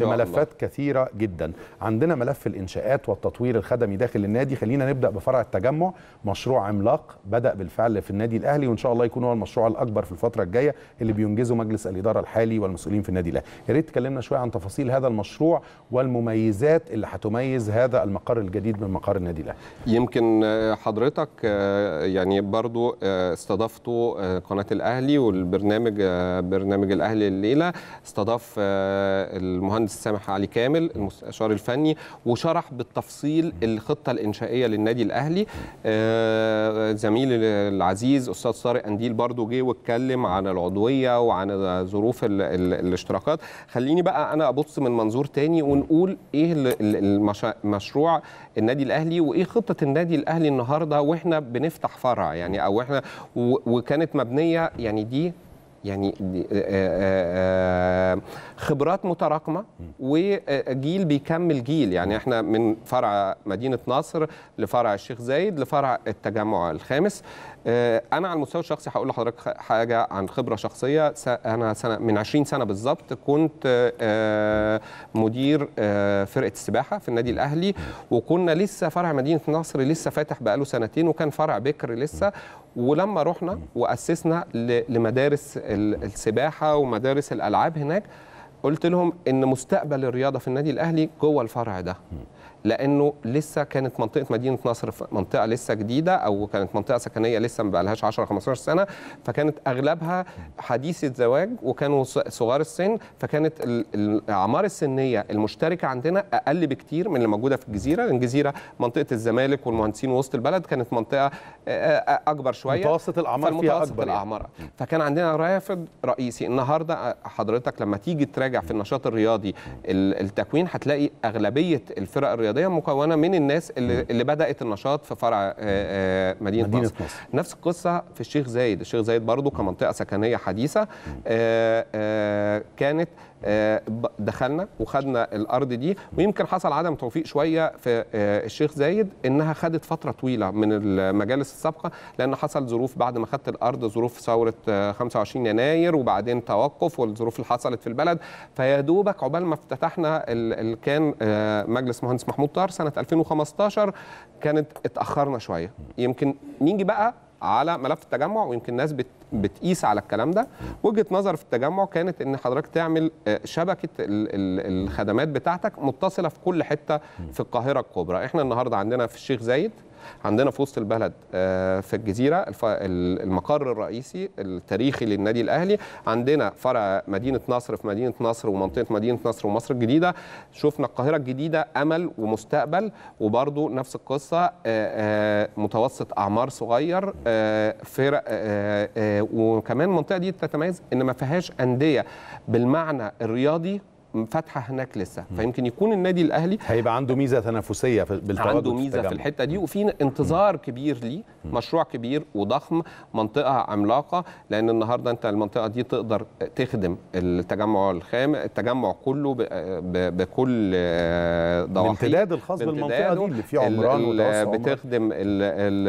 لملفات كثيرة جدا. عندنا ملف الإنشاءات والتطوير الخدمي داخل النادي. خلينا نبدأ بفرع التجمع. مشروع عملاق بدأ بالفعل في النادي الأهلي وإن شاء الله يكون هو المشروع الأكبر في الفترة الجاية اللي بينجزه مجلس الإدارة الحالي والمسؤولين في النادي الأهلي. يا ريت تكلمنا شوية عن تفاصيل هذا المشروع والمميزات اللي هتميز هذا المقر الجديد من مقر النادي الأهلي. يمكن آه، حضرتك آه، يعني برضو آه، استضفتوا آه، قناة الأهلي والبرنامج برنامج الأهلي الليلة. استضاف آه، المهندس سامح علي كامل المستشار الفني وشرح بالتفصيل الخطة الإنشائية للنادي الأهلي. آه، زميلي العزيز أستاذ طارق أنديل برضو جه واتكلم عن العضوية وعن ظروف ال- ال- الاشتراكات. خليني بقى أنا أبص من منظور تاني ونقول إيه ال- ال- المشا- مشروع النادي الأهلي وإيه خطة النادي الأهلي النهارده وإحنا بنفتح فرع يعني أو إحنا وكانت مبنية يعني دي يعني آه، آه، آه، خبرات متراكمة وجيل بيكمل جيل. يعني إحنا من فرع مدينة نصر لفرع الشيخ زايد لفرع التجمع الخامس. أنا على المستوى الشخصي هقول لحضرتك حاجة عن خبرة شخصية. أنا سنه من 20 سنة بالظبط كنت آه، مدير آه، فرقة السباحة في النادي الأهلي وكنا لسه فرع مدينة نصر لسه فاتح بقاله سنتين وكان فرع بكر لسه. ولما رحنا وأسسنا لمدارس ال- السباحة ومدارس الألعاب هناك قلت لهم إن مستقبل الرياضة في النادي الأهلي جوه الفرع ده. لأنه لسه كانت منطقة مدينة نصر منطقة لسه جديدة أو كانت منطقة سكنية لسه ما بقالهاش 10 15 سنة فكانت أغلبها حديثه زواج وكانوا صغار السن فكانت ال- الأعمار السنية المشتركة عندنا أقل بكتير من اللي موجودة في الجزيرة لأن الجزيره منطقة الزمالك والمهندسين وسط البلد كانت منطقة آه، آه، أكبر شوية. متوسط الأعمار فيها أكبر يعني. الأعمار. فكان عندنا رافد رئيسي. النهارده حضرتك لما تيجي تراجع في النشاط الرياضي ال- التكوين هتلاقي أغلبية الفرق الرياضية مكونة من الناس اللي, اللي بدأت النشاط في فرع آه، آه، مدينة, مدينة نصر. نصر. نفس القصة في الشيخ زايد الشيخ زايد برضو كمنطقة سكنية حديثة آه، كانت دخلنا وخدنا الأرض دي ويمكن حصل عدم توفيق شوية في آه، الشيخ زايد إنها خدت فترة طويلة من المجالس السابقة لأن حصل ظروف بعد ما خدت الأرض ظروف ثورة آه، 25 يناير وبعدين توقف والظروف اللي حصلت في البلد. فيا دوبك عقبال ما افتتحنا ال- ال- كان آه، مجلس مهندس محمود طاهر سنة 2015 كانت اتأخرنا شوية. يمكن نيجي بقى على ملف التجمع ويمكن الناس بت بتقيس على الكلام ده. وجهة نظر في التجمع كانت إن حضرتك تعمل آه، شبكة ال- ال- الخدمات بتاعتك متصلة في كل حتة في القاهرة الكبرى. إحنا النهارده عندنا في الشيخ زايد عندنا في وسط البلد آه، في الجزيرة المقر الرئيسي التاريخي للنادي الأهلي. عندنا فرع مدينة نصر في مدينة نصر ومنطقة مدينة نصر ومصر الجديدة. شفنا القاهرة الجديدة أمل ومستقبل وبرضو نفس القصة آه، آه، متوسط أعمار صغير فرق وكمان المنطقة دي تتميز إن ما فيهاش أندية. بالمعنى الرياضي فاتحه هناك لسه فيمكن يكون النادي الأهلي هيبقى عنده ميزة تنافسية في- بالتواجد عنده ميزة في التجمع. الحتة دي وفي انتظار كبير ليه مشروع كبير وضخم منطقة عملاقة لأن النهارده أنت المنطقة دي تقدر تخدم التجمع الخام التجمع كله بكل آه، ضواحيه الامتداد الخاص بالمنطقة دي. اللي فيه عمران. بتخدم ال- ال-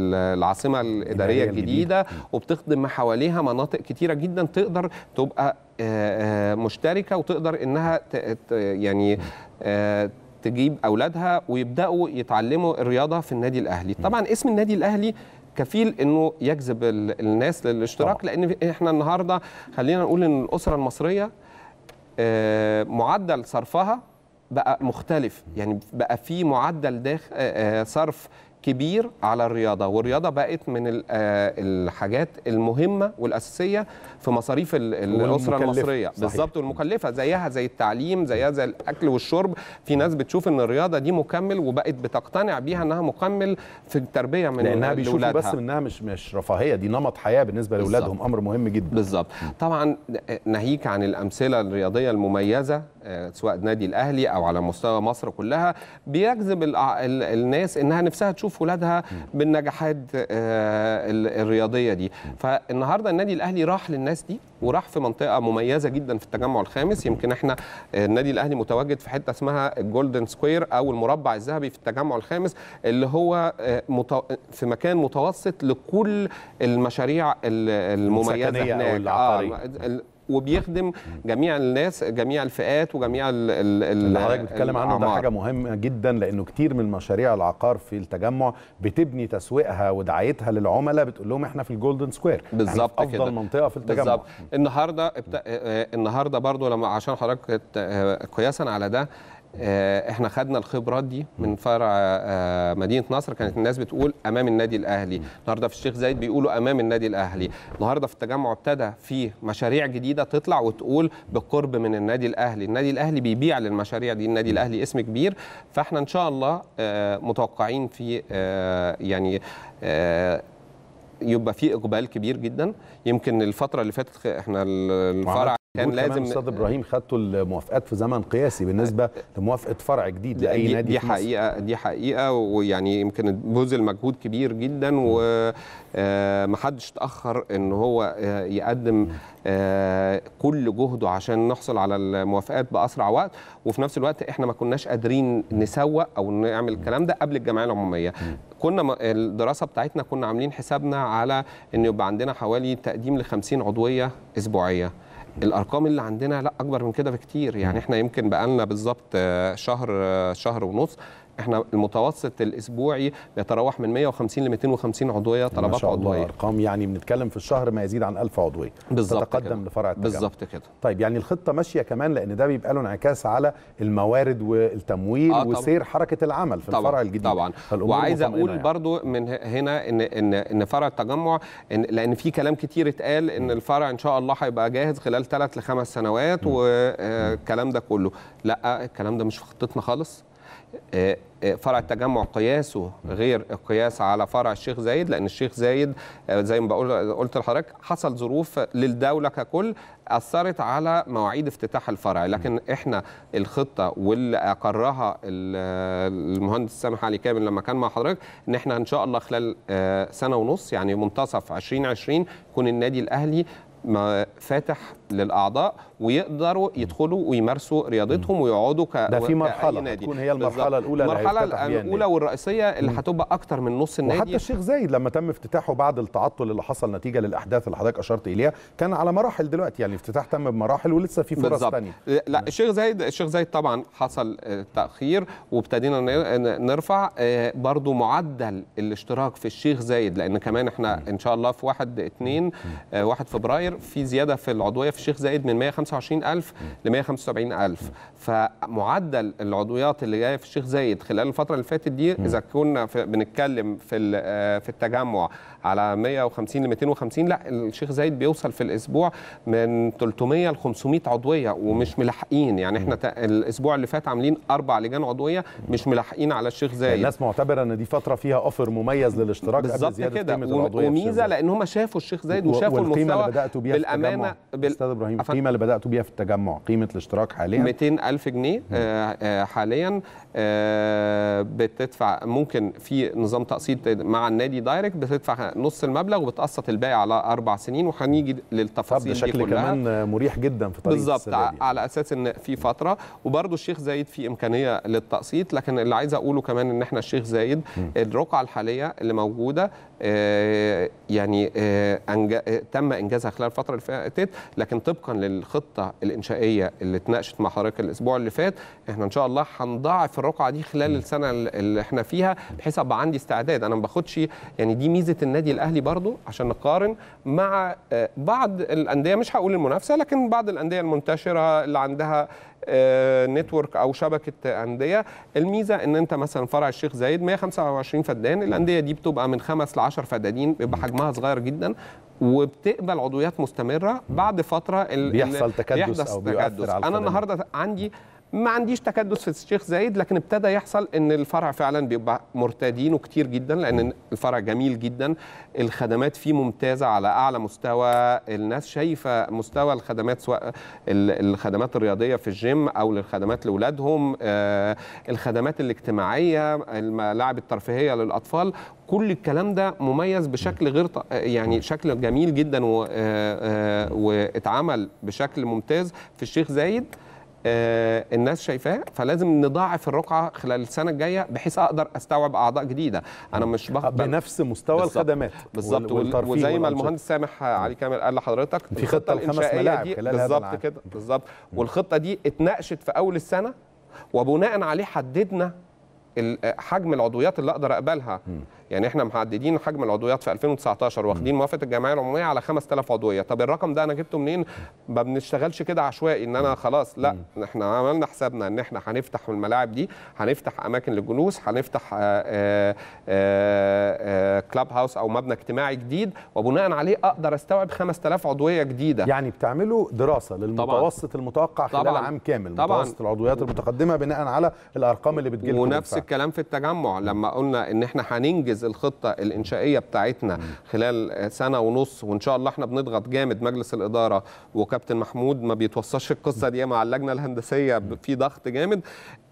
ال- العاصمة الإدارية. الجديدة وبتخدم حواليها مناطق كتيرة جدا تقدر تبقى مشتركة وتقدر إنها يعني آه، تجيب أولادها ويبدأوا يتعلموا الرياضة في النادي الأهلي. طبعا اسم النادي الأهلي كفيل إنه يجذب ال- الناس للاشتراك طبعاً. لأن إحنا النهارده خلينا نقول إن الأسرة المصرية آه، معدل صرفها بقى مختلف. يعني بقى في معدل داخل آه، آه، صرف كبير على الرياضة والرياضة بقت من آه، الحاجات المهمة والأساسية في مصاريف ال- الأسرة. المصرية. بالظبط والمكلفة زيها زي التعليم زيها زي الأكل والشرب في ناس بتشوف إن الرياضة دي مكمل وبقت بتقتنع بيها إنها مكمل في التربية من لأنها بيشوفوا. بس إنها مش مش رفاهية دي نمط حياة بالنسبة. لأولادهم أمر مهم جدا بالظبط طبعا ناهيك عن الأمثلة الرياضية المميزة آه، سواء النادي الأهلي أو على مستوى مصر كلها بيجذب الناس إنها نفسها تشوف ولادها بالنجاحات آه، ال- الرياضية دي فالنهاردة النادي الأهلي راح للناس دي وراح في منطقة مميزة جدا في التجمع الخامس يمكن إحنا آه، النادي الأهلي متواجد في حتة اسمها ال Golden Square أو المربع الذهبي في التجمع الخامس اللي هو آه،. في مكان متوسط لكل المشاريع ال- المميزة هناك العقارية. آه، وبيخدم جميع الناس جميع الفئات وجميع ال ال ال- اللي حضرتك بتتكلم عنه ده. حاجة مهمة جدا لأنه كتير من مشاريع العقار في التجمع بتبني تسويقها ودعايتها للعملاء بتقول لهم إحنا في ال Golden Square إحنا بالظبط أفضل كده. منطقة في التجمع بالظبط النهارده ابت... آه، النهارده برضو لما عشان حضرتك آه، قياسا على ده آه، إحنا خدنا الخبرات دي من فرع آه، مدينة نصر. كانت الناس بتقول أمام النادي الأهلي. النهارده في الشيخ زايد بيقولوا أمام النادي الأهلي. النهارده في التجمع ابتدى في مشاريع جديدة تطلع وتقول بالقرب من النادي الأهلي. النادي الأهلي بيبيع للمشاريع دي. النادي الأهلي اسم كبير. فاحنا إن شاء الله آه، متوقعين في آه، يعني آه، يبقى في إقبال كبير جدا. يمكن الفترة اللي فاتت إحنا الفرع كان لازم أستاذ إبراهيم خدتوا الموافقات في زمن قياسي بالنسبة لموافقة فرع جديد لأي دي, نادي دي. حقيقة دي حقيقة ويعني يمكن بذل مجهود كبير جدا ومحدش اتأخر إن هو آه، يقدم آه، كل جهده عشان نحصل على الموافقات بأسرع وقت. وفي نفس الوقت إحنا ما كناش قادرين نسوق أو نعمل الكلام ده قبل الجمعيه العمومية. كنا الدراسة بتاعتنا كنا عاملين حسابنا على إن يبقى عندنا حوالي تقديم ل 50 عضوية أسبوعية. الأرقام اللي عندنا لا أكبر من كده بكتير. يعني إحنا يمكن بقالنا بالظبط آه، شهر آه، شهر ونص إحنا المتوسط الاسبوعي بيتراوح من 150 ل 250 عضوية ما طلبات شاء الله عضوية. أرقام يعني بنتكلم في الشهر ما يزيد عن 1000 عضوية. بالظبط تتقدم كده. لفرع التجمع. بالظبط كده. طيب يعني الخطة ماشية كمان لأن ده بيبقى له انعكاس على الموارد والتمويل آه طبعاً. وسير حركة العمل في الفرع الجديد. طبعا. وعايز أقول يعني. برضو من هنا إن إن إن فرع التجمع إن لأن في كلام كتير اتقال إن الفرع إن شاء الله هيبقى جاهز خلال ثلاث لخمس سنوات والكلام ده كله. لأ الكلام ده مش في خطتنا خالص. آه، آه، فرع التجمع قياسه غير القياس على فرع الشيخ زايد لأن الشيخ زايد آه، زي ما بقول قلت لحضرتك حصل ظروف للدولة ككل أثرت على مواعيد افتتاح الفرع. لكن إحنا الخطة واللي أقرها ال- المهندس سامح علي كامل لما كان مع حضرتك إن إحنا إن شاء الله خلال آه، سنة ونص يعني منتصف 2020 يكون النادي الأهلي فاتح للأعضاء ويقدروا يدخلوا ويمارسوا رياضتهم ويقعدوا ك ده في نادي. هتكون هي المرحلة هيفتتح بيها الأولى والرئيسية اللي هتبقى أكتر من نص النادي. وحتى الشيخ زايد لما تم افتتاحه بعد التعطل اللي حصل نتيجة للأحداث اللي حضرتك أشرت إليها كان على مراحل دلوقتي. يعني الافتتاح تم بمراحل ولسه في فرص. ثانية لا الشيخ زايد الشيخ زايد طبعا حصل آه، تأخير وابتدينا نرفع آه، برضو معدل الاشتراك في الشيخ زايد لأن كمان إحنا إن شاء الله في 1 2 1 فبراير في زيادة في العضوية في الشيخ زايد من 125000 ل 175000 فمعدل العضويات اللي جاية في الشيخ زايد خلال الفترة اللي فاتت دي إذا كنا في بنتكلم في آه، في التجمع على 150 ل 250 لا الشيخ زايد بيوصل في الأسبوع من 300 ل 500 عضوية ومش ملاحقين. يعني إحنا الأسبوع اللي فات عاملين أربع لجان عضوية مش ملاحقين على الشيخ زايد. الناس معتبرة إن دي فترة فيها offer مميز للاشتراك بالظبط كده. وميزه. لأن هم شافوا الشيخ زايد وشافوا المستوى اللي بدأتوا بيها بالأمانة بال... أستاذ إبراهيم القيمة اللي بدأتوا بيها في التجمع قيمة الاشتراك حاليا؟ 200 ألف جنيه آه، آه، حاليا. آه، بتدفع ممكن في نظام تقسيط مع النادي direct بتدفع نص المبلغ وبتقسط الباقي على أربع سنين وهنيجي للتفاصيل دي كلها. كمان مريح جدا في طريقه بالظبط. على أساس إن في فترة. وبرده الشيخ زايد في إمكانية للتقسيط لكن اللي عايز أقوله كمان إن إحنا الشيخ زايد الرقعة الحالية اللي موجودة يعني آه، آه، تم إنجازها خلال الفترة اللي فاتت لكن طبقا للخطة الإنشائية اللي اتناقشت مع حضرتك الأسبوع اللي فات إحنا إن شاء الله هنضاعف الرقعة دي خلال السنة اللي إحنا فيها بحيث أبقى عندي استعداد. أنا ما باخدش يعني دي ميزة النادي الأهلي برضو عشان نقارن مع آه، بعض الأندية مش هقول المنافسة لكن بعض الأندية المنتشرة اللي عندها آه، نتورك أو شبكة أندية الميزة إن أنت مثلا فرع الشيخ زايد 125 فدان الأندية دي بتبقى من خمس ل 10 فدادين بيبقى حجمها صغير جدا وبتقبل عضويات مستمرة بعد فترة بيحصل تكدس أو بيؤثر تكدس. على أنا. النهارده عندي ما عنديش تكدس في الشيخ زايد لكن ابتدى يحصل إن الفرع فعلا بيبقى مرتادينه كتير جدا لأن الفرع جميل جدا. الخدمات فيه ممتازة على أعلى مستوى. الناس شايفة مستوى الخدمات سواء ال- الخدمات الرياضية في الجيم أو للخدمات لاولادهم آه، الخدمات الاجتماعية الملاعب الترفيهية للأطفال. كل الكلام ده مميز بشكل غير يعني شكل جميل جدا آه، آه، واتعمل بشكل ممتاز في الشيخ زايد. الناس شايفاه فلازم نضاعف الرقعة خلال السنة الجاية بحيث أقدر أستوعب أعضاء جديدة أنا مش بقبل بنفس مستوى بالظبط. الخدمات بالظبط وزي ما. المهندس سامح علي كامل قال لحضرتك في خطة لخمس الإنشائية ملاعب بالظبط. كده بالظبط والخطة دي اتناقشت في أول السنة وبناء عليه حددنا حجم العضويات اللي أقدر أقبلها يعني إحنا محددين حجم العضويات في 2019 واخدين موافقة الجمعية العمومية على 5000 عضوية. طب الرقم ده أنا جبته منين؟ ما بنشتغلش كده عشوائي إن أنا خلاص لا إحنا عملنا حسابنا إن إحنا هنفتح الملاعب دي هنفتح أماكن للجلوس هنفتح آه، آه، آه، كلاب هاوس أو مبنى اجتماعي جديد وبناء عليه أقدر أستوعب 5000 عضوية جديدة. يعني بتعملوا دراسة للمتوسط المتوقع خلال طبعاً. عام كامل طبعاً. متوسط العضويات المتقدمة بناء على الأرقام اللي بتجيلكم ونفس. الكلام في التجمع. لما قلنا إن إحنا هننجز الخطة الإنشائية بتاعتنا خلال سنة ونص وإن شاء الله إحنا بنضغط جامد مجلس الإدارة وكابتن محمود ما بيتوصلش القصة دي مع اللجنه الهندسية في ضغط جامد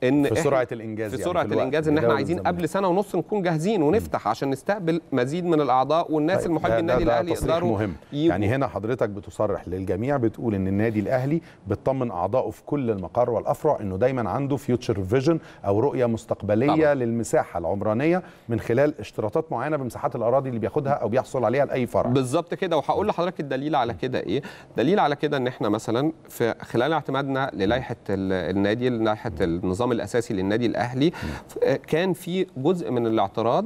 إن في سرعة الإنجاز في يعني سرعة الوقت، الإنجاز إن إحنا عايزين. قبل سنة ونص نكون جاهزين ونفتح عشان نستقبل مزيد من الأعضاء والناس طيب، المحبين النادي الأهلي يقدروا مهم. يعني هنا حضرتك بتصرح للجميع بتقول إن النادي الأهلي بتطمن أعضائه في كل المقار والأفرع إنه دايما عنده فيوتشر فيجن أو رؤية مستقبلية طبعاً. للمساحة العمرانية من خلال اشتراطات معينة بمساحات الأراضي اللي بياخدها أو بيحصل عليها لأي فرع. بالظبط كده. وهقول لحضرتك الدليل على كده إيه؟ دليل على كده إن إحنا مثلا في خلال اعتمادنا للائحة ال- النادي لائحة النظام الأساسي للنادي الأهلي كان في جزء من الاعتراض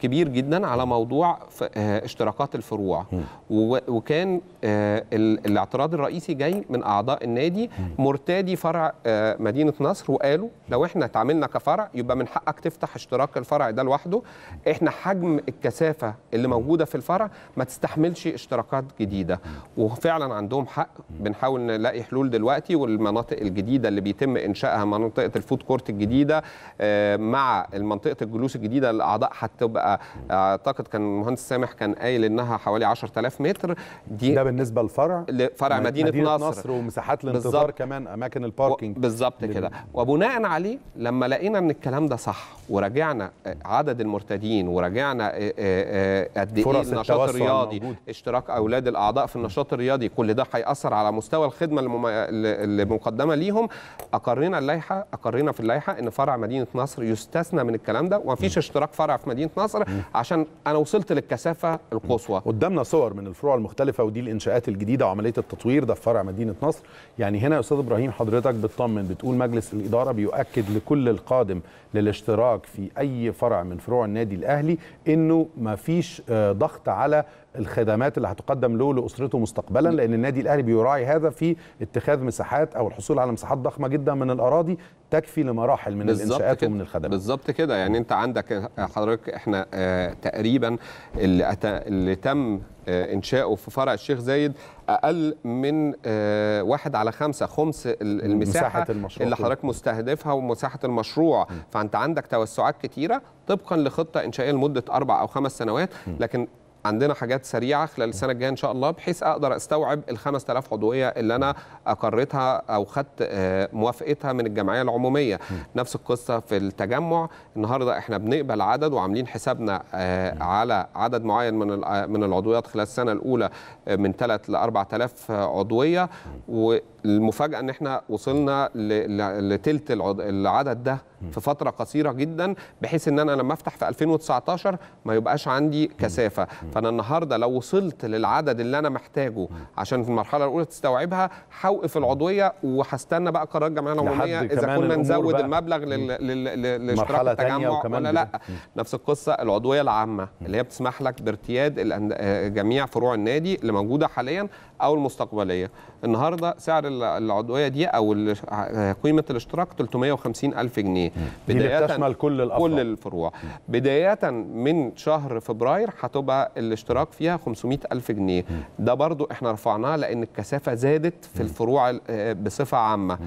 كبير جدا على موضوع آه، اشتراكات الفروع. وكان آه، ال- الاعتراض الرئيسي جاي من أعضاء النادي. مرتادي فرع آه، مدينة نصر وقالوا لو إحنا اتعاملنا كفرع يبقى من حقك تفتح اشتراك الفرع ده لوحده. إحنا حجم الكثافة اللي موجودة في الفرع ما تستحملش اشتراكات جديدة. وفعلا عندهم حق. بنحاول نلاقي حلول دلوقتي والمناطق الجديدة اللي بيتم إنشائها منطقة ال food court الجديدة مع منطقه الجلوس الجديدة للاعضاء هتبقى أعتقد كان المهندس سامح كان قايل إنها حوالي 10000 متر. دي ده بالنسبة للفرع لفرع مدينة, مدينة نصر, نصر ومساحات الانتظار. كمان أماكن الباركينج بالظبط كده. وبناء عليه لما لقينا إن الكلام ده صح وراجعنا عدد المرتدين وراجعنا آه، آه، آه، قد إيه النشاط الرياضي الموجود. اشتراك أولاد الأعضاء في النشاط الرياضي كل ده هيأثر على مستوى الخدمة المم- اللي اللي مقدمة ليهم. أقرينا اللائحة أقرينا في اللائحة إن فرع مدينة نصر يستثنى من الكلام ده ومفيش اشتراك فرع في مدينة نصر. عشان أنا وصلت للكثافة القصوى. قدامنا صور من الفروع المختلفة ودي الإنشاءات الجديدة وعملية التطوير ده في فرع مدينة نصر. يعني هنا يا أستاذ إبراهيم حضرتك بتطمن بتقول مجلس الإدارة بيؤكد لكل القادم للاشتراك في أي فرع من فروع النادي الأهلي إنه ما فيش آه، ضغط على الخدمات اللي هتقدم له لأسرته مستقبلا لأن النادي الأهلي بيراعي هذا في اتخاذ مساحات أو الحصول على مساحات ضخمة جدا من الأراضي تكفي لمراحل من كده. ومن الخدمات بالظبط كده يعني أنت عندك حضرتك إحنا آه تقريبا اللي. اللي تم آه إنشاؤه في فرع الشيخ زايد أقل من آه واحد على خمسة خمس ال- المساحة مساحة المشروع اللي. حضرتك مستهدفها ومساحة المشروع فأنت عندك توسعات كتيرة طبقا لخطة إنشائية لمدة أربع أو خمس سنوات لكن عندنا حاجات سريعة خلال السنة الجاية إن شاء الله بحيث أقدر أستوعب ال 5000 عضوية اللي أنا اقرتها أو خدت آه، موافقتها من الجمعية العمومية. نفس القصة في التجمع. النهارده إحنا بنقبل عدد وعاملين حسابنا آه، على عدد معين من الع- من العضويات خلال السنة الأولى آه، من 3 ل 4000 عضوية. والمفاجأة إن إحنا وصلنا ل- ل- لتلت العض- العدد ده. في فترة قصيرة جدا بحيث إن أنا لما أفتح في 2019 ما يبقاش عندي كثافة. فأنا النهارده لو وصلت للعدد اللي أنا محتاجه عشان في المرحلة الأولى تستوعبها هوقف العضوية وهستنى بقى قرار الجمعيه العموميه إذا كنا نزود. المبلغ لاشتراك التجمع ولا لأ؟ نفس القصة العضوية العامة اللي هي بتسمح لك بارتياد آه، جميع فروع النادي اللي موجودة حاليا. أو المستقبلية. النهارده سعر ال- العضوية دي أو قيمة الاشتراك 350 ألف جنيه. اللي بتشمل كل الأفرع كل الفروع. بداية من شهر فبراير هتبقى الاشتراك فيها 500 ألف جنيه. ده برضو إحنا رفعناه لأن الكثافة زادت في الفروع آه، بصفة عامة.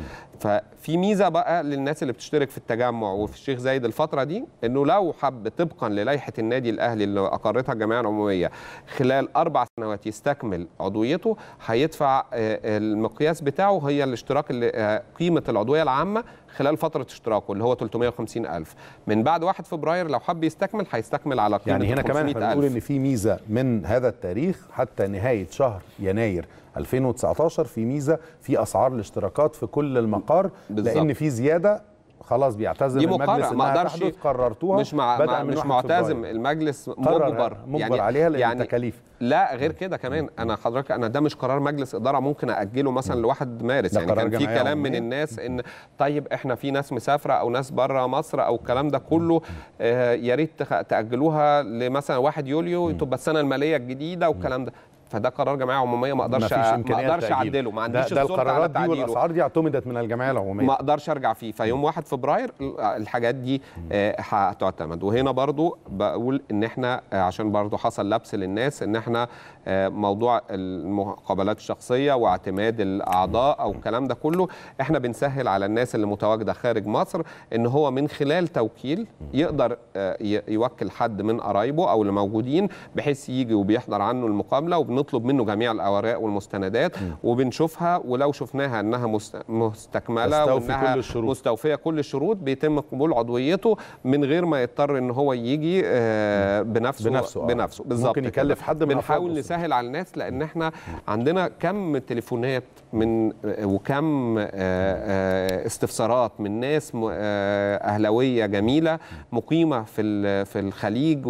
ففي ميزة بقى للناس اللي بتشترك في التجمع وفي الشيخ زايد الفترة دي إنه لو حب طبقا للائحة النادي الأهلي اللي أقرتها الجمعية العمومية خلال أربع سنوات يستكمل عضويته هيدفع آه، المقياس بتاعه هي الاشتراك اللي آه، قيمة العضوية العامة خلال فترة اشتراكه اللي هو 350 ألف من بعد 1 فبراير لو حب يستكمل هيستكمل على قيمة يعني هنا كمان إحنا 500 بنقول. إن في ميزة من هذا التاريخ حتى نهاية شهر يناير 2019 في ميزة في أسعار الاشتراكات في كل المقار بالظبط. لأن في زيادة خلاص بيعتزم دي المجلس ما أقدرش قررتوها مش مع مع من مش 1 معتزم. المجلس مجبر مجبر. عليها لأن يعني تكاليف لا غير كده كمان. أنا حضرتك أنا ده مش قرار مجلس إدارة ممكن اجله مثلا لواحد مارس. يعني كان في كلام من. الناس إن طيب إحنا في ناس مسافرة أو ناس بره مصر أو الكلام ده كله آه يا ريت تأجلوها لمثلا 1 يوليو. تبقى السنة المالية الجديدة والكلام ده. فده قرار جمعيه عمومية ما أقدرش ما أقدرش. أعدله ما ده, عنديش ده على القرارات دي والأسعار دي اعتمدت من الجمعية العمومية. ما أقدرش أرجع فيه. فيوم 1 فبراير الحاجات دي آه، هتعتمد. وهنا برضو بقول إن إحنا آه، عشان برضو حصل لبس للناس إن إحنا موضوع المقابلات الشخصية واعتماد الأعضاء أو الكلام ده كله إحنا بنسهل على الناس اللي متواجدة خارج مصر إن هو من خلال توكيل يقدر آه، يوكل حد من قرايبه أو اللي موجودين بحيث يجي وبيحضر عنه المقابلة وبنطلب منه جميع الأوراق والمستندات وبنشوفها ولو شفناها إنها مست- مستكملة وإنها كل الشروط. مستوفية كل الشروط بيتم قبول عضويته من غير ما يضطر إن هو يجي آه، بنفسه بنفسه، آه. بنفسه بالظبط ممكن يكلف. حد من بنحاول. نسهل على الناس لأن إحنا عندنا كم تليفونات من وكم آه، آه، استفسارات من ناس آه، أهلاوية جميلة مقيمة في في الخليج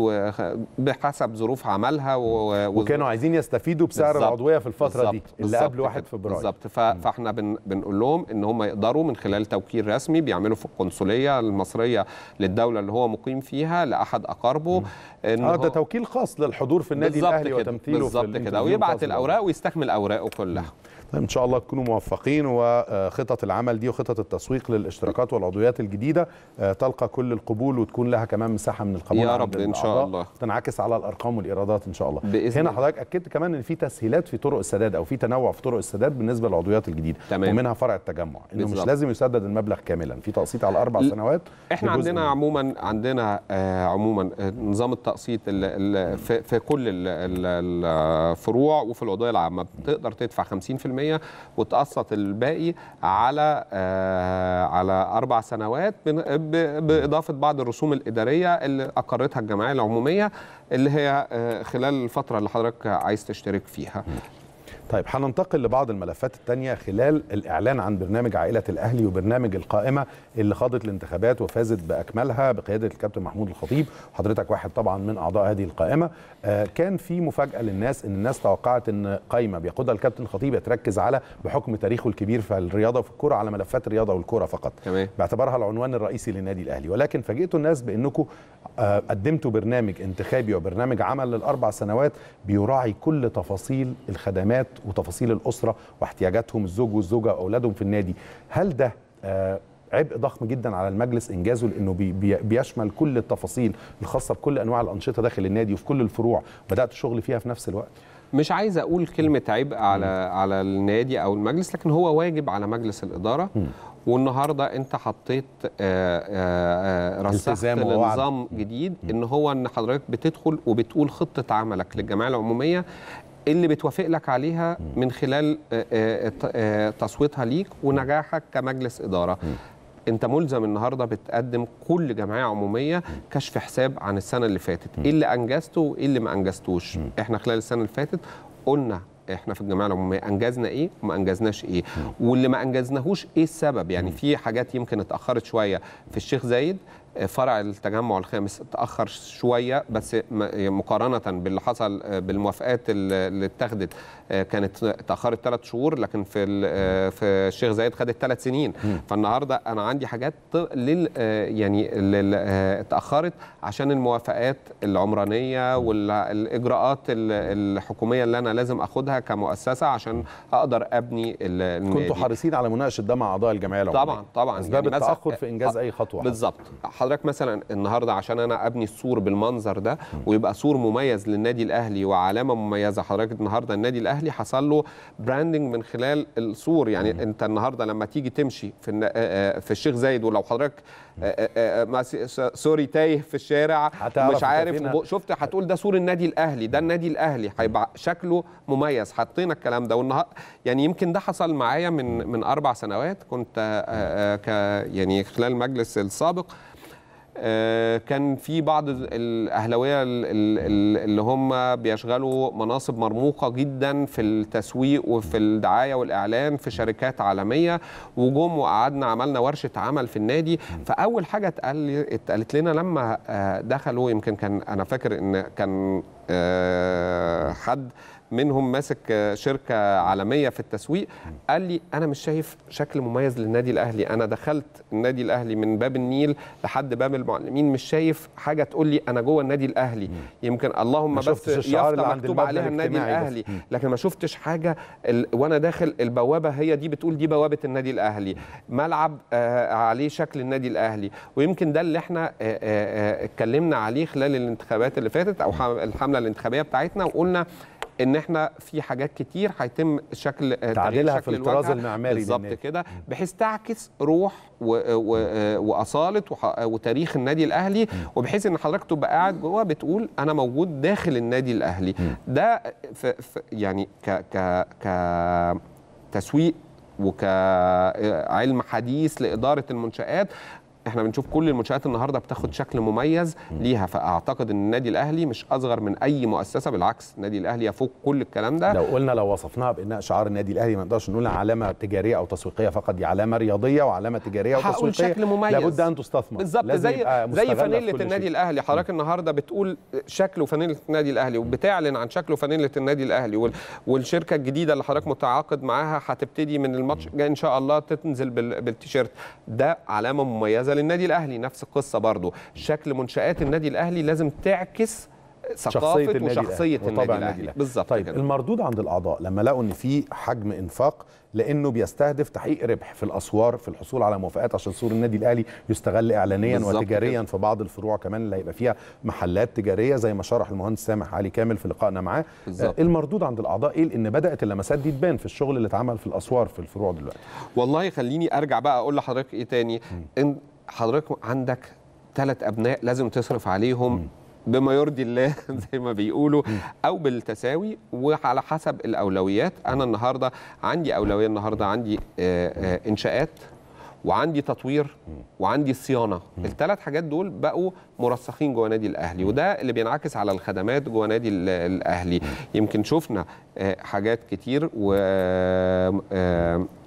بحسب ظروف عملها و- وكانوا عايزين يستفيدوا بسعر. العضوية في الفترة دي. اللي قبل 1 كده. فبراير بالظبط فإحنا بن بنقول لهم إن هم يقدروا من خلال توكيل رسمي بيعملوا في القنصلية المصرية للدولة اللي هو مقيم فيها لأحد أقاربه إن آه ده توكيل خاص للحضور في النادي الأهلي. وتمثيله بالظبط كده ويبعت. الأوراق ويستكمل اوراقه كلها طيب إن شاء الله تكونوا موفقين وخطط العمل دي وخطط التسويق للاشتراكات والعضويات الجديدة آه، تلقى كل القبول وتكون لها كمان مساحة من القبول يا رب إن شاء الله. تنعكس على الأرقام والإيرادات إن شاء الله بإذن هنا. حضرتك أكدت كمان إن في تسهيلات في طرق السداد أو في تنوع في طرق السداد بالنسبة للعضويات الجديدة تمام. ومنها فرع التجمع إنه مش بالظبط. لازم يسدد المبلغ كاملا في تقسيط على أربع سنوات إحنا عندنا. عموما عندنا آه عموما آه، نظام التقسيط ال- ال- في, في كل ال- ال- الفروع وفي العضويه العامة بتقدر تدفع 50% وتقسط الباقي على آه على أربع سنوات بإضافة بعض الرسوم الإدارية اللي أقرتها الجمعية العمومية اللي هي آه خلال الفترة اللي حضرتك عايز تشترك فيها. طيب هننتقل لبعض الملفات التانية خلال الإعلان عن برنامج عائلة الأهلي وبرنامج القائمة اللي خاضت الانتخابات وفازت بأكملها بقيادة الكابتن محمود الخطيب. حضرتك واحد طبعا من أعضاء هذه القائمة. آه كان في مفاجأة للناس إن الناس توقعت إن قائمة بيقودها الكابتن الخطيب تركز على بحكم تاريخه الكبير في الرياضة وفي الكرة على ملفات الرياضة والكرة فقط. تمام. باعتبارها العنوان الرئيسي للنادي الأهلي. ولكن فاجئتوا الناس بأنكم آه قدمتوا برنامج انتخابي وبرنامج عمل للأربع سنوات بيراعي كل تفاصيل الخدمات وتفاصيل الأسرة واحتياجاتهم الزوج والزوجة وأولادهم في النادي. هل ده آه عبء ضخم جدا على المجلس إنجازه؟ لأنه بي بي بيشمل كل التفاصيل الخاصة بكل أنواع الأنشطة داخل النادي وفي كل الفروع. بدأت الشغل فيها في نفس الوقت. مش عايز أقول كلمة عبء على على النادي أو المجلس لكن هو واجب على مجلس الإدارة. والنهاردة أنت حطيت آه، آه، رسخت. لنظام جديد إن هو إن حضرتك بتدخل وبتقول خطة عملك للجمعية العمومية. اللي بتوافق لك عليها من خلال آه، آه، آه، تصويتها ليك ونجاحك كمجلس إدارة. أنت ملزم النهارده بتقدم كل جمعية عمومية كشف حساب عن السنة اللي فاتت إيه اللي أنجزته وايه اللي ما أنجزتوش. إحنا خلال السنة اللي فاتت قلنا إحنا في الجمعية العمومية أنجزنا إيه وما أنجزناش إيه. واللي ما أنجزناهوش إيه السبب؟ يعني في حاجات يمكن اتأخرت شوية في الشيخ زايد فرع التجمع الخامس اتأخر شوية بس مقارنة باللي حصل آه، بالموافقات اللي اتخذت آه، كانت اتأخرت ثلاث شهور لكن في آه، في الشيخ زايد خدت ثلاث سنين. فالنهاردة أنا عندي حاجات لل يعني لل- اتأخرت عشان الموافقات العمرانية والاجراءات ال- الحكومية اللي أنا لازم أخدها كمؤسسة عشان أقدر أبني النادي. كنتوا حريصين على مناقشة ده مع أعضاء الجمعية العموميه طبعا طبعا. أسباب يعني التأخر في إنجاز أي خطوة. بالظبط. حضرتك مثلا النهارده عشان أنا أبني السور بالمنظر ده ويبقى سور مميز للنادي الأهلي وعلامة مميزة حضرتك النهارده النادي الأهلي حصل له branding من خلال السور. يعني أنت النهارده لما تيجي تمشي في في الشيخ زايد ولو حضرتك sorry تايه في الشارع مش عارف شفت هتقول ده سور النادي الأهلي ده النادي الأهلي هيبقى شكله مميز. حطينا الكلام ده والنهار يعني يمكن ده حصل معايا من من أربع سنوات كنت ك يعني خلال المجلس السابق. كان في بعض الأهلاوية ال- ال- ال- اللي هم بيشغلوا مناصب مرموقة جدا في التسويق وفي الدعاية والإعلان في شركات عالمية. وجم وقعدنا عملنا ورشة عمل في النادي. فأول حاجة اتقال اتقالت لنا لما آه، دخلوا يمكن كان أنا فاكر إن كان آه، حد منهم ماسك شركة عالمية في التسويق قال لي أنا مش شايف شكل مميز للنادي الأهلي. أنا دخلت النادي الأهلي من باب النيل لحد باب المعلمين مش شايف حاجة تقول لي أنا جوه النادي الأهلي. يمكن اللهم بس يافطه مكتوب عليها النادي بس. الأهلي. لكن ما شفتش حاجة ال... وأنا داخل البوابة هي دي بتقول دي بوابة النادي الأهلي. ملعب آه عليه شكل النادي الأهلي. ويمكن ده اللي إحنا آه، آه، آه، اتكلمنا عليه خلال الانتخابات اللي فاتت أو حم- الحملة الانتخابية بتاعتنا وقلنا ان إحنا في حاجات كتير هيتم شكل آه، تعديلها في الطراز المعماري بالظبط. كده. بحيث تعكس روح و... و... وأصالة وح... وتاريخ النادي الأهلي. وبحيث إن حضرتك تبقى قاعد جوه بتقول أنا موجود داخل النادي الأهلي. ده ف... ف... يعني ك ك ك تسويق وكعلم حديث لإدارة المنشآت. إحنا بنشوف كل المنشآت النهارده بتاخد شكل مميز ليها فأعتقد إن النادي الأهلي مش أصغر من أي مؤسسة بالعكس النادي الأهلي يفوق كل الكلام ده. لو قلنا لو وصفناها بأنها شعار النادي الأهلي ما نقدرش نقول علامة تجارية أو تسويقية فقط دي علامة رياضية وعلامة تجارية وتسويقية. شكل مميز. لابد أن تستثمر. بالظبط زي زي فانيله النادي. الأهلي. حضرتك النهارده بتقول شكل وفانيله النادي الأهلي وبتعلن عن شكل وفانيله النادي الأهلي وال- والشركة الجديدة اللي حضرتك متعاقد معاها هتبتدي من الماتش إن شاء الله تنزل بال- بالتيشيرت. ده علامة مميزة للنادي الأهلي. نفس القصة برضو. شكل منشآت النادي الأهلي لازم تعكس ثقافة النادي وشخصية النادي الأهلي. بالظبط طيب كده. المردود عند الأعضاء لما لقوا إن في حجم إنفاق لأنه بيستهدف تحقيق ربح في الأسوار في الحصول على موافقات عشان سور النادي الأهلي يستغل اعلانيا وتجاريا كده. في بعض الفروع كمان اللي هيبقى فيها محلات تجارية زي ما شرح المهندس سامح علي كامل في لقائنا معاه. بالظبط. آه، المردود عند الأعضاء إيه لأن بدأت اللمسات دي تبان في الشغل اللي اتعمل في الأسوار في الفروع دلوقتي. والله خليني أرجع بقى أقول لحضرتك إيه تاني؟ إن حضرتك عندك ثلاث أبناء لازم تصرف عليهم بما يرضي الله زي ما بيقولوا أو بالتساوي. وعلى حسب الأولويات أنا النهارده عندي أولوية النهارده عندي آه، آه، إنشاءات وعندي تطوير وعندي صيانة. الثلاث حاجات دول بقوا مرسخين جوه نادي الأهلي. وده اللي بينعكس على الخدمات جوه نادي ال- الأهلي. يمكن شفنا آه، حاجات كتير و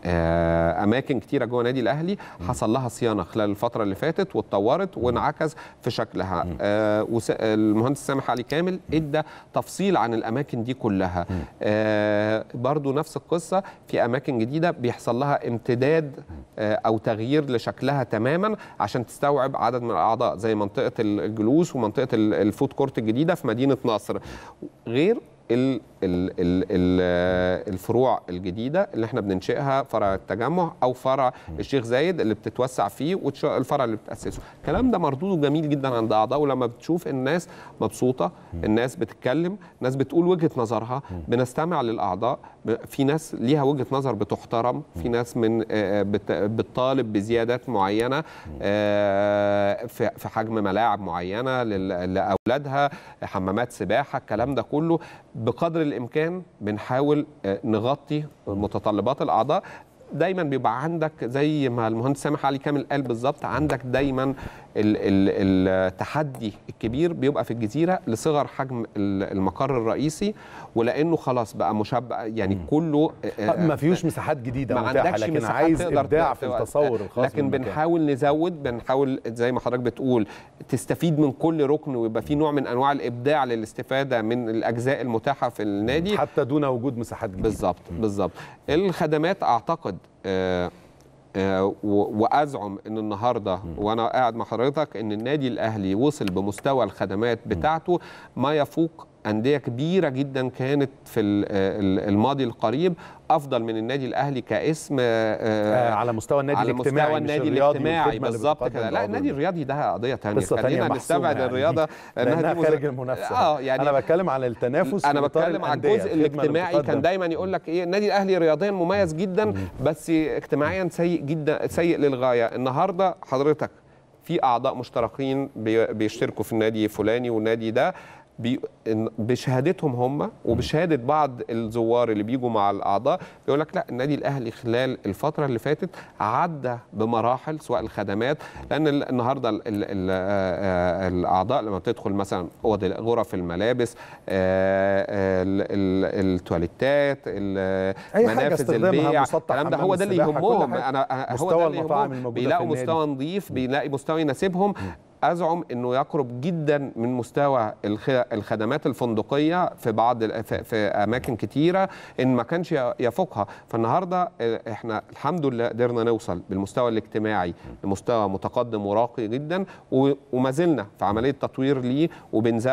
أماكن كتيرة جوه نادي الأهلي حصل لها صيانة خلال الفترة اللي فاتت واتطورت وانعكس في شكلها. آه، المهندس سامح علي كامل ادى تفصيل عن الأماكن دي كلها. آه، برضو نفس القصة في أماكن جديدة بيحصل لها امتداد آه، أو تغيير لشكلها تماما عشان تستوعب عدد من الأعضاء زي منطقة الجلوس ومنطقة ال- ال food court الجديدة في مدينة نصر. غير ال ال ال ال الفروع الجديدة اللي إحنا بننشئها فرع التجمع أو فرع الشيخ زايد اللي بتتوسع فيه والفرع اللي بتأسسه. الكلام ده مردوده جميل جدا عند أعضاء ولما بتشوف الناس مبسوطة الناس بتتكلم الناس بتقول وجهة نظرها بنستمع للأعضاء. في ناس ليها وجهة نظر بتحترم في ناس من آه، بت- بتطالب بزيادات معينة آه، في حجم ملاعب معينة لأولادها حمامات سباحة الكلام ده كله. بقدر الإمكان بنحاول آه، نغطي متطلبات الأعضاء. دايما بيبقى عندك زي ما المهندس سامح علي كامل قال بالظبط عندك دايما ال- ال- التحدي الكبير بيبقى في الجزيرة لصغر حجم ال- المقر الرئيسي. ولأنه خلاص بقى مشبع يعني كله آه، ما فيهوش مساحات جديدة ما عندكش لكن مساحات عايز إبداع في التصور الخاص لكن. بنحاول نزود بنحاول زي ما حضرتك بتقول تستفيد من كل ركن ويبقى في نوع من أنواع الإبداع للاستفادة من الأجزاء المتاحة في النادي. حتى دون وجود مساحات جديدة. بالظبط بالظبط. الخدمات أعتقد آه آه، وأزعم إن النهارده وأنا قاعد مع حضرتك إن النادي الأهلي وصل بمستوى الخدمات بتاعته ما يفوق أندية كبيرة جدا كانت في ال- الماضي القريب أفضل من النادي الأهلي كاسم آه، آه على مستوى النادي على الاجتماعي مستوى النادي الاجتماعي بالظبط كده. لا النادي. الرياضي ده قضية ثانية خلينا نستبعد يعني. الرياضة. مز- خارج المنافسة. آه يعني أنا بتكلم على التنافس أنا بتكلم على الأندية، الجزء الاجتماعي. كان. دايما يقول لك إيه النادي الأهلي رياضيا مميز جدا بس اجتماعيا سيء جدا سيء للغاية. النهارده حضرتك في أعضاء مشتركين بي- بيشتركوا في النادي الفلاني والنادي ده. بي... بشهادتهم هم وبشهادة بعض الزوار اللي بيجوا مع الأعضاء بيقول لك لا النادي الأهلي خلال الفترة اللي فاتت عدى بمراحل سواء الخدمات لأن ال- النهارده ال... ال... ال... آه، آه، الأعضاء لما بتدخل مثلا أوض غرف الملابس آه، ال... ال... التواليتات منافذ البيع الكلام ده هو ده اللي يهمهم. أنا هو ده اللي يهمهم. بيلاقوا. مستوى نظيف بيلاقي مستوى يناسبهم. أزعم إنه يقرب جدا من مستوى الخ- الخدمات الفندقية في بعض في, أماكن كتيرة إن ما كانش يفوقها فالنهاردة آه، إحنا الحمد لله قدرنا نوصل بالمستوى الاجتماعي لمستوى متقدم وراقي جدا وما زلنا في عملية تطوير ليه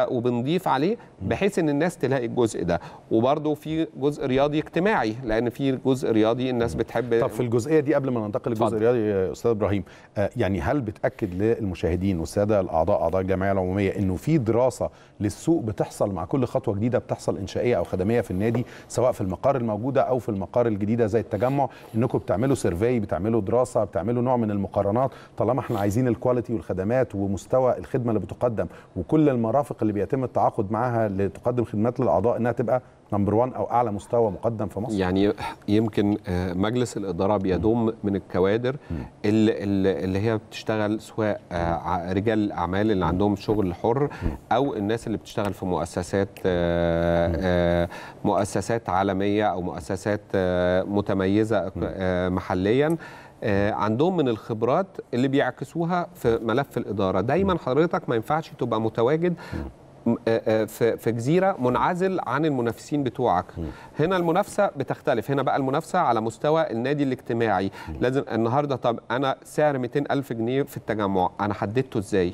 وبنضيف عليه بحيث إن الناس تلاقي الجزء ده وبرده في جزء رياضي اجتماعي لأن في جزء رياضي الناس بتحب طب في الجزئية دي قبل ما ننتقل للجزء. الرياضي يا أستاذ إبراهيم آه، يعني هل بتأكد للمشاهدين والساده الأعضاء أعضاء الجمعية العمومية إنه في دراسة للسوق بتحصل مع كل خطوة جديدة بتحصل إنشائية أو خدمية في النادي سواء في المقار الموجودة أو في المقار الجديدة زي التجمع. إنكم بتعملوا سيرفي بتعملوا دراسة بتعملوا نوع من المقارنات. طالما إحنا عايزين ال quality والخدمات ومستوى الخدمة اللي بتقدم وكل المرافق اللي بيتم التعاقد معاها لتقدم خدمات للأعضاء إنها تبقى number 1 أو أعلى مستوى مقدم في مصر. يعني يمكن آه، مجلس الإدارة بيضم من الكوادر اللي, اللي هي بتشتغل سواء آه، رجال الأعمال اللي عندهم شغل حر أو الناس اللي بتشتغل في مؤسسات آه، مؤسسات عالمية أو مؤسسات متميزة آه، محليا عندهم من الخبرات اللي بيعكسوها في ملف الإدارة. دايما حضرتك ما ينفعش تبقى متواجد في في جزيرة منعزل عن المنافسين بتوعك. هنا المنافسة بتختلف. هنا بقى المنافسة على مستوى النادي الاجتماعي. لازم النهارده طب أنا سعر 200 ألف جنيه في التجمع أنا حددته إزاي؟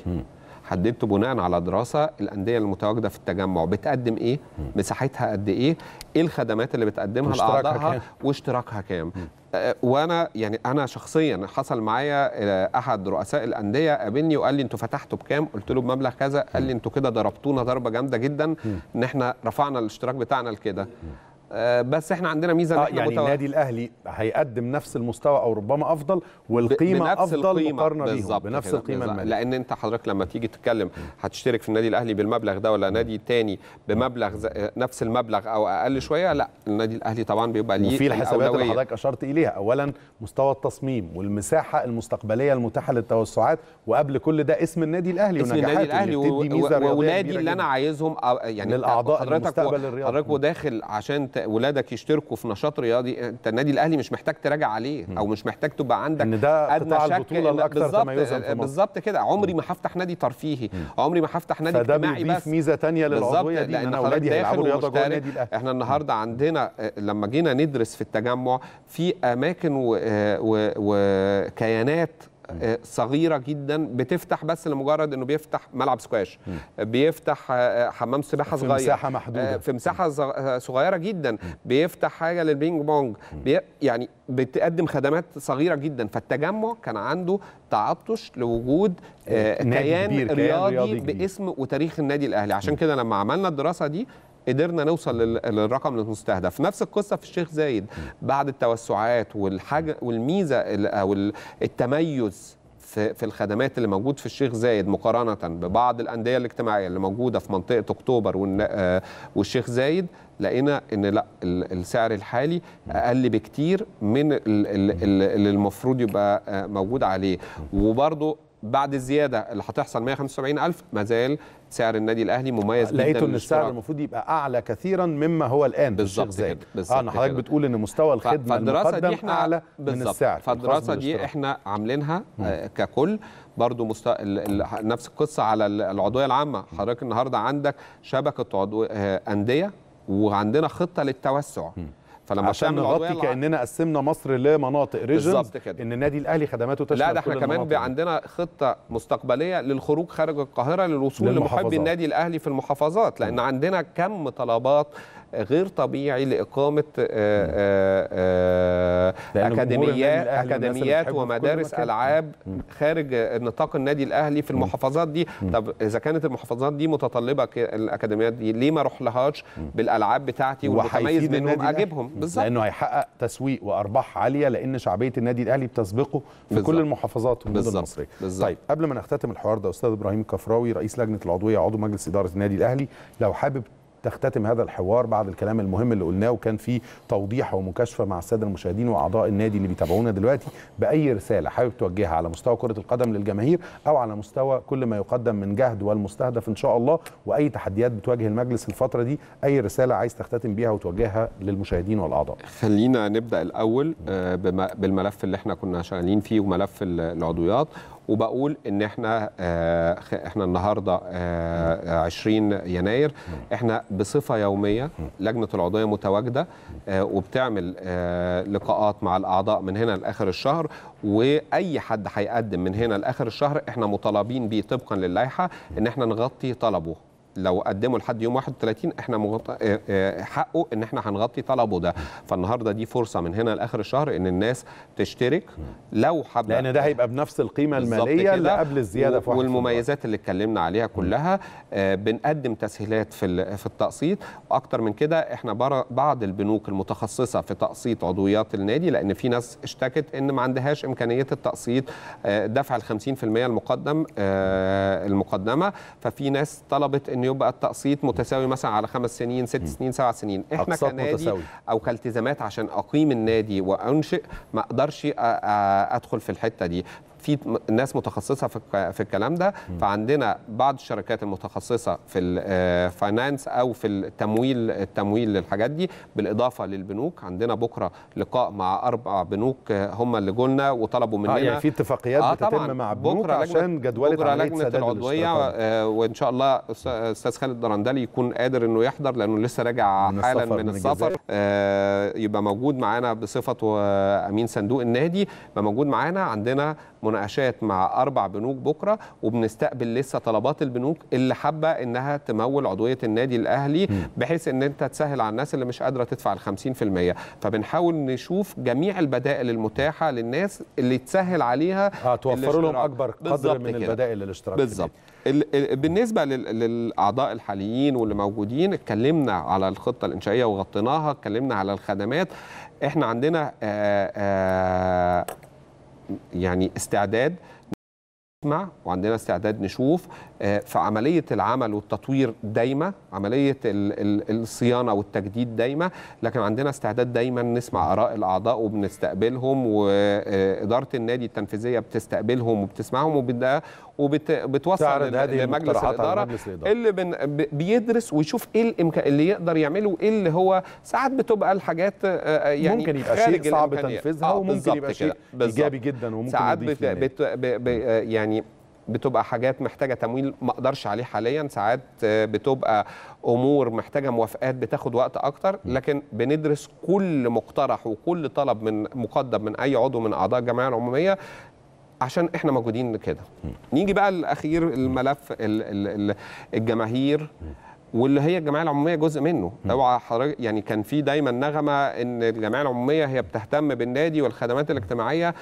حددته بناء على دراسة الأندية المتواجدة في التجمع. بتقدم إيه؟ مساحتها قد إيه؟ إيه الخدمات اللي بتقدمها؟ لاعضائها؟ واشتراكها كام؟ آه، وأنا يعني أنا شخصيا حصل معايا آه، أحد رؤساء الأندية قابلني وقال لي أنتوا فتحتوا بكام؟ قلت له بمبلغ كذا. قال لي أنتوا كده ضربتونا ضربة جامدة جدا. إن إحنا رفعنا الاشتراك بتاعنا لكده. بس إحنا عندنا ميزة إحنا يعني متوا- النادي الأهلي هيقدم نفس المستوى أو ربما أفضل والقيمة بنفس أفضل القيمة مقارنة بيهم بنفس القيمة. المالية لأن أنت حضرتك لما تيجي تتكلم هتشترك في النادي الأهلي بالمبلغ ده ولا نادي تاني بمبلغ ز- نفس المبلغ أو أقل شوية لا النادي الأهلي طبعا بيبقى ليه وفي الحسابات اللي. حضرتك أشرت إليها اولا مستوى التصميم والمساحة المستقبلية المتاحة للتوسعات وقبل كل ده اسم النادي الأهلي اسم النادي الأهلي اللي و- بتدي ميزة و- رياضية واولادي كبيرة اللي أنا. عايزهم يعني للأعضاء حضرتك. حضرتك وداخل عشان ولادك يشتركوا في نشاط رياضي انت النادي الأهلي مش محتاج تراجع عليه أو مش محتاج تبقى عندك إن ده قطاع إن- الأكثر بالظبط- تميزاً كده. عمري ما هفتح نادي ترفيهي. عمري ما هفتح نادي فده اجتماعي بيضيف بس. ميزة تانية للعضوية دي إن أنا أولادي هيلعبوا رياضة جوه النادي الأهلي. إحنا النهارده عندنا آه، لما جينا ندرس في التجمع في أماكن آه، وكيانات صغيرة جدا. بتفتح بس لمجرد إنه بيفتح ملعب سكواش. بيفتح آه، حمام سباحة في صغير. مساحة محدودة. آه، في مساحة صغ- آه، صغيرة جدا. بيفتح حاجة للبينج بونج. بي يعني بتقدم خدمات صغيرة جدا. فالتجمع كان عنده تعطش لوجود آه، كيان رياضي, رياضي. باسم وتاريخ النادي الأهلي. عشان كده لما عملنا الدراسة دي قدرنا نوصل لل- للرقم المستهدف. نفس القصة في الشيخ زايد. بعد التوسعات والحاجة والميزة ال- أو ال- التميز في في الخدمات اللي موجود في الشيخ زايد مقارنة ببعض الأندية الاجتماعية اللي موجودة في منطقة أكتوبر آه، والشيخ زايد لقينا إن لا ال- السعر الحالي أقل بكتير من ال- ال- ال- اللي المفروض يبقى آه، موجود عليه. وبرضه بعد الزيادة اللي هتحصل 175 ألف ما زال سعر النادي الأهلي مميز جدا لقيته إن السعر. المفروض يبقى أعلى كثيرا مما هو الآن بالظبط كده، آه أنا حضرتك. بتقول إن مستوى الخدمة فالدراسة دي إحنا أعلى من. السعر فالدراسة دي. إحنا عاملينها آه، ككل برضو مست... ال... ال... نفس القصة على ال- العضوية العامة حضرتك النهارده عندك شبكة عضو... آه، أندية وعندنا خطة للتوسع فلما عشان نغطي كأننا قسمنا مصر لمناطق ريجنز كده. إن النادي الأهلي خدماته تشمل لا ده إحنا كمان. عندنا خطة مستقبلية للخروج خارج القاهرة للوصول. لمحبي النادي الأهلي في المحافظات لأن عندنا كم طلبات غير طبيعي لإقامة آه، آه، آه، لأن الأهلي في كل ومدارس. ألعاب خارج نطاق النادي الأهلي في المحافظات دي. طب إذا كانت المحافظات دي متطلبة ك- الأكاديميات دي ليه ما أروح لهاش بالألعاب بتاعتي والمتميز منهم الأهلي. أجيبهم؟ بالظبط. لأنه هيحقق تسويق وأرباح عالية لأن شعبية النادي الأهلي بتسبقه في بالظبط. كل المحافظات والمدن بالظبط. طيب قبل ما نختتم الحوار ده أستاذ إبراهيم الكفراوي رئيس لجنة العضوية عضو مجلس إدارة النادي الأهلي لو حابب تختتم هذا الحوار بعد الكلام المهم اللي قلناه وكان فيه توضيح ومكاشفة مع السادة المشاهدين وأعضاء النادي اللي بيتابعونا دلوقتي بأي رسالة حابب توجهها على مستوى كرة القدم للجماهير أو على مستوى كل ما يقدم من جهد والمستهدف إن شاء الله وأي تحديات بتواجه المجلس الفترة دي أي رسالة عايز تختتم بيها وتوجهها للمشاهدين والأعضاء. خلينا نبدأ الأول آه، بالملف اللي إحنا كنا شغالين فيه وملف ال- العضويات. وبقول إن إحنا آه، إحنا النهارده آه، 20 يناير إحنا بصفة يومية لجنة العضوية متواجدة آه، وبتعمل آه، لقاءات مع الأعضاء من هنا لآخر الشهر وأي حد هيقدم من هنا لآخر الشهر إحنا مطالبين بيه طبقا للائحة إن إحنا نغطي طلبه. لو قدموا لحد يوم 31 إحنا مغط... آه، آه، حقه إن إحنا هنغطي طلبه ده. فالنهاردة دي فرصة من هنا لآخر الشهر إن الناس تشترك. لو حابة لأن ده هيبقى بنفس القيمة المالية اللي. قبل الزيادة في والمميزات اللي اتكلمنا عليها كلها آه بنقدم تسهيلات في في التقسيط. وأكتر من كده إحنا بعض البنوك المتخصصة في تقسيط عضويات النادي لأن في ناس اشتكت إن ما عندهاش إمكانية التقسيط آه دفع ال 50% المقدم آه المقدمة. ففي ناس طلبت إن يبقى التقسيط متساوي مثلا على خمس سنين ست سنين سبع سنين. إحنا كنادي متساوية. أو كالتزامات عشان أقيم النادي وأنشئ ما أقدرش أدخل في الحتة دي. في ناس متخصصة في في الكلام ده. فعندنا بعض الشركات المتخصصة في الفاينانس أو في التمويل التمويل للحاجات دي. بالإضافة للبنوك عندنا بكرة لقاء مع أربع بنوك آه، هم اللي جولنا وطلبوا مننا آه يعني في اتفاقيات آه بتتم. مع لجنة- عشان جدوله بكرة لجنة العضوية. آه، وإن شاء الله أستاذ خالد درندلي يكون قادر إنه يحضر لأنه لسه راجع حالا من من السفر. آه، يبقى موجود معانا بصفته آه، أمين صندوق النادي. يبقى موجود معانا. عندنا مناقشات مع أربع بنوك بكرة وبنستقبل لسه طلبات البنوك اللي حابة إنها تمول عضوية النادي الأهلي بحيث إن أنت تسهل على الناس اللي مش قادرة تدفع ال 50% فبنحاول نشوف جميع البدائل المتاحة للناس اللي تسهل عليها آه توفروا لهم. أكبر قدر من كده. البدائل للاشتراك في بالظبط. ال- ال- بالنسبة لل- للأعضاء الحاليين واللي موجودين اتكلمنا على الخطة الإنشائية وغطيناها اتكلمنا على الخدمات. إحنا عندنا آآ آآ يعني استعداد نسمع وعندنا استعداد نشوف آه، في عملية العمل والتطوير دايما عملية ال- ال- الصيانة والتجديد دايما لكن عندنا استعداد دايما نسمع آراء الأعضاء وبنستقبلهم وإدارة النادي التنفيذية بتستقبلهم وبتسمعهم وبت- وبتوصل تعرض هذه لمجلس الإدارة مجلس الإدارة. اللي بن بيدرس ويشوف إيه الامكان اللي يقدر يعمله وايه اللي هو ساعات بتبقى الحاجات آه، آه، يعني ممكن يبقى شيء صعب. تنفيذها آه، وممكن يبقى شيء. إيجابي جدا وممكن ساعات بت... بت... ب... ب... يعني بتبقى حاجات محتاجة تمويل ما أقدرش عليه حاليا ساعات بتبقى أمور محتاجة موافقات بتاخد وقت أكتر لكن بندرس كل مقترح وكل طلب من مقدم من أي عضو من أعضاء الجمعية العمومية عشان إحنا موجودين كده نيجي بقى الاخير الملف ال- ال- ال- الجماهير واللي هي الجمعية العمومية جزء منه. اوعى حضرتك يعني كان في دايما نغمة إن الجمعية العمومية هي بتهتم بالنادي والخدمات الاجتماعية.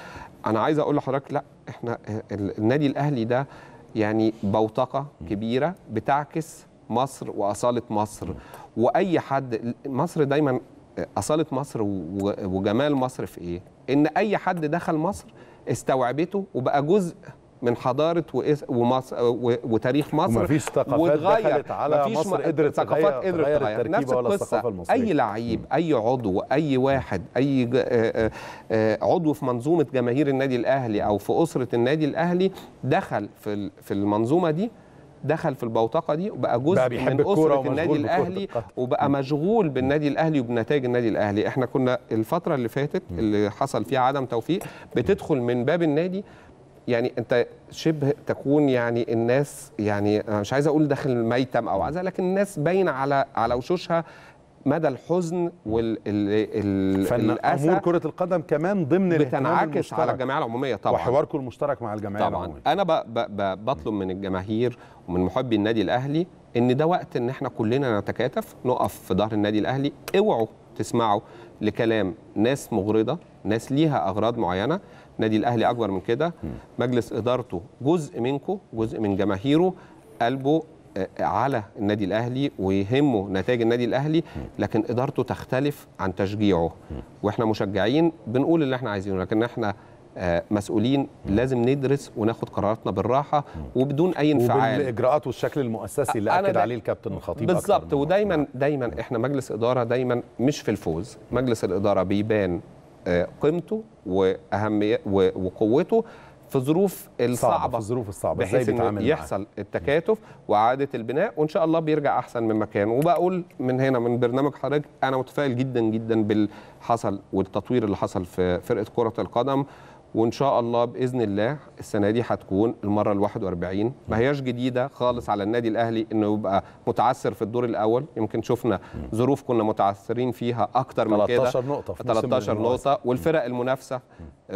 أنا عايز أقول لحضرتك لأ إحنا ال- النادي الأهلي ده يعني بوتقة كبيرة بتعكس مصر وأصالة مصر. وأي حد مصر دايما أصالة مصر وجمال مصر في إيه؟ إن أي حد دخل مصر استوعبته وبقى جزء من حضارة ومصر و- وتاريخ مصر ومفيش ثقافات. دخلت على مصر قدرت ثقافات قدرت تغير نفس ولا الثقافة المصرية. أي لعيب أي عضو أي واحد أي آه، آه، آه، عضو في منظومة جماهير النادي الأهلي أو في أسرة النادي الأهلي دخل في في المنظومة دي دخل في البوتقة دي وبقى جزء بقى بيحب من اسره النادي الأهلي. وبقى مشغول بالنادي الأهلي وبنتائج النادي الأهلي. إحنا كنا الفترة اللي فاتت اللي حصل فيها عدم توفيق بتدخل من باب النادي. يعني أنت شبه تكون يعني الناس يعني مش عايز أقول داخل ميتم أو عزا لكن الناس باين على على وشوشها مدى الحزن والاسى أمور كرة القدم كمان ضمن بتنعكس على الجمعية العمومية طبعا. وحواركم المشترك مع الجمعية طبعا. العمومية. أنا ب ب بطلب من الجماهير ومن محبي النادي الأهلي إن ده وقت إن إحنا كلنا نتكاتف نقف في ظهر النادي الأهلي اوعوا تسمعوا لكلام ناس مغرضة ناس ليها أغراض معينة. النادي الأهلي أكبر من كده. مجلس إدارته جزء منكم جزء من جماهيره قلبه على النادي الأهلي ويهمه نتائج النادي الأهلي لكن إدارته تختلف عن تشجيعه. وإحنا مشجعين بنقول اللي إحنا عايزينه لكن إحنا آه، مسؤولين. لازم ندرس وناخد قراراتنا بالراحة وبدون أي انفعال. وبالإجراءات والشكل المؤسسي اللي أكد عليه الكابتن الخطيب بالظبط. ودايما دايما إحنا مجلس إدارة دايما مش في الفوز. مجلس الإدارة بيبان آه، قيمته وأهمية وقوته. في ظروف الصعبه في الظروف الصعبة. بحيث معاها؟ يحصل التكاتف وإعادة البناء وإن شاء الله بيرجع أحسن من مكانه. وبقول من هنا من برنامج حضرتك أنا متفائل جدا جدا بالحصل والتطوير اللي حصل في فرقة كرة القدم. وإن شاء الله بإذن الله السنة دي هتكون المرة ال 41 ما هياش جديدة خالص على النادي الأهلي إنه يبقى متعثر في الدور الأول. يمكن شفنا ظروف كنا متعثرين فيها أكتر من كده. 13 نقطة في موسم 13 من المواسم. نقطة. والفرق المنافسة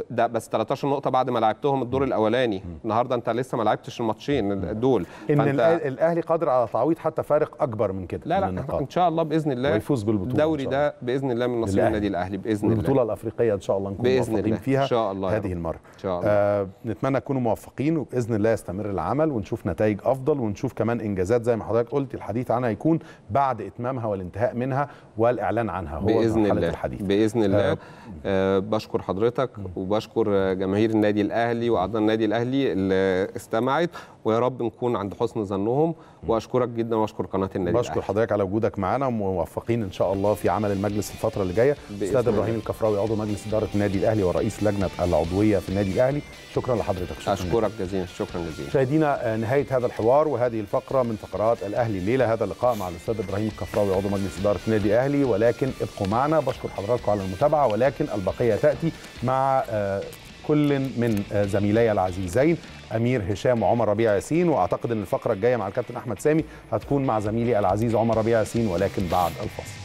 ده بس 13 نقطة بعد ما لعبتهم الدور الأولاني. النهاردة أنت لسه ما لعبتش الماتشين دول. إن فأنت الأهلي قادر على تعويض حتى فارق أكبر من كده. لا لا النقاط. إن شاء الله بإذن الله ويفوز بالبطولة إن الدوري ده بإذن الله من نصيب. النادي الأهلي بإذن الله. والبطولة الأفريقية إن شاء الله نكون موفقين الله. فيها. إن شاء الله يا هذه. المرة. إن شاء الله. آه نتمنى تكونوا موفقين وبإذن الله يستمر العمل ونشوف نتائج أفضل ونشوف كمان إنجازات زي ما حضرتك قلت الحديث عنها يكون بعد إتمامها والانتهاء منها والإعلان عنها هو بإذن مرحلة الله. الحديث. بإذن الله. آه. آه بشكر حضرتك وبشكر جماهير النادي الأهلي وأعضاء النادي الأهلي اللي استمعت. ويا رب نكون عند حسن ظنهم. وأشكرك جدا وأشكر قناة النادي بشكر الأهلي حضرتك على وجودك معنا وموفقين إن شاء الله في عمل المجلس الفترة اللي جاية. أستاذ. إبراهيم الكفراوي عضو مجلس إدارة النادي الأهلي ورئيس لجنة العضوية. في النادي الأهلي. شكرا لحضرتك. شكرا أشكرك جزيلا. شكرا جزيلا. مشاهدينا نهاية هذا الحوار وهذه الفقرة من فقرات الأهلي. الليلة هذا اللقاء مع الأستاذ إبراهيم الكفراوي عضو مجلس إدارة النادي الأهلي. ولكن ابقوا معنا. بشكر حضراتكم على المتابعة. ولكن البقية تأتي مع آه، كل من آه، زميلي العزيزين أمير هشام وعمر ربيع ياسين. وأعتقد إن الفقرة الجاية مع الكابتن أحمد سامي هتكون مع زميلي العزيز عمر ربيع ياسين. ولكن بعد الفاصل.